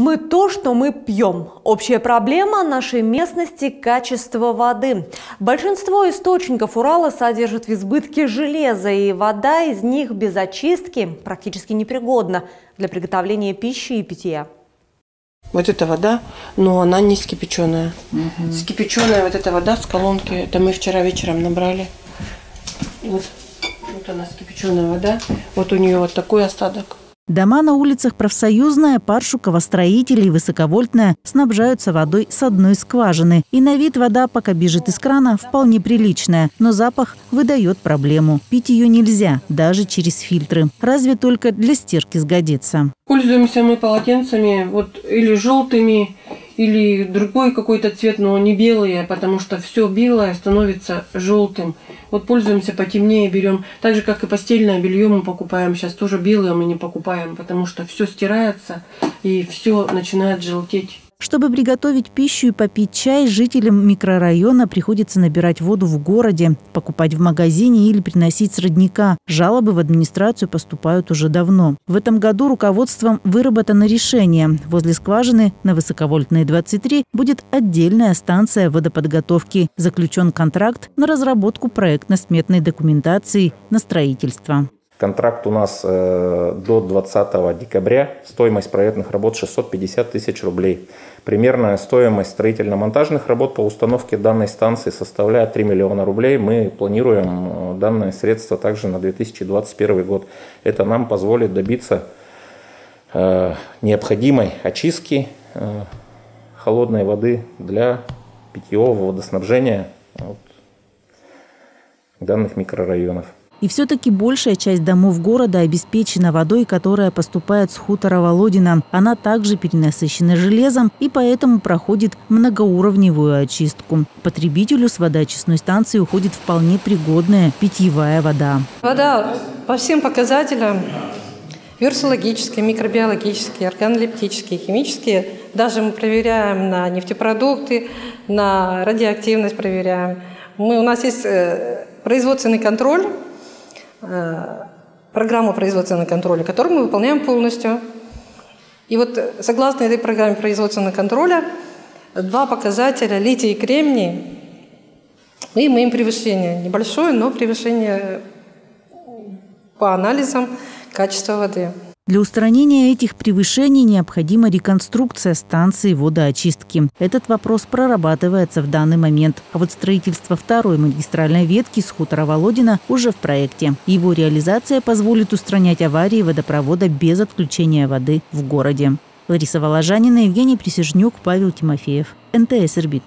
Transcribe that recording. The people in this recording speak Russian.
Мы то, что мы пьем. Общая проблема нашей местности – качество воды. Большинство источников Урала содержат в избытке железа, и вода из них без очистки практически непригодна для приготовления пищи и питья. Вот эта вода, но она не скипяченая. Угу. Скипяченая вот эта вода с колонки, это мы вчера вечером набрали. Вот, вот она скипяченая вода. Вот у нее вот такой остаток. Дома на улицах Профсоюзная, Паршукова, Строителей и Высоковольтная снабжаются водой с одной скважины. И на вид вода, пока бежит из крана, вполне приличная, но запах выдает проблему. Пить ее нельзя, даже через фильтры. Разве только для стирки сгодится. Пользуемся мы полотенцами вот или желтыми, или другой какой-то цвет, но не белый, потому что все белое становится желтым. Вот пользуемся потемнее, берем. Так же, как и постельное белье мы покупаем. Сейчас тоже белое мы не покупаем, потому что все стирается и все начинает желтеть. Чтобы приготовить пищу и попить чай, жителям микрорайона приходится набирать воду в городе, покупать в магазине или приносить с родника. Жалобы в администрацию поступают уже давно. В этом году руководством выработано решение. Возле скважины на Высоковольтной 23 будет отдельная станция водоподготовки. Заключен контракт на разработку проектно-сметной документации на строительство. Контракт у нас э, до 20 декабря. Стоимость проектных работ 650 тысяч рублей. Примерная стоимость строительно-монтажных работ по установке данной станции составляет 3 миллиона рублей. Мы планируем э, данное средство также на 2021 год. Это нам позволит добиться э, необходимой очистки э, холодной воды для питьевого водоснабжения вот, данных микрорайонов. И все-таки большая часть домов города обеспечена водой, которая поступает с хутора Володина. Она также перенасыщена железом и поэтому проходит многоуровневую очистку. Потребителю с водоочистной станции уходит вполне пригодная питьевая вода. Вода по всем показателям вирусологические, микробиологические, органолептические, химические. Даже мы проверяем на нефтепродукты, на радиоактивность проверяем. Мы, у нас есть э, производственный контроль программу производственного контроля, которую мы выполняем полностью. И вот э, согласно этой программе производственного контроля, два показателя литий и кремний, мы имеем превышение, небольшое, но превышение по анализам качества воды. Для устранения этих превышений необходима реконструкция станции водоочистки. Этот вопрос прорабатывается в данный момент. А вот строительство второй магистральной ветки с хутора Володина уже в проекте. Его реализация позволит устранять аварии водопровода без отключения воды в городе. Лариса Воложанина, Евгений Присяжнюк, Павел Тимофеев. НТС «Ирбит».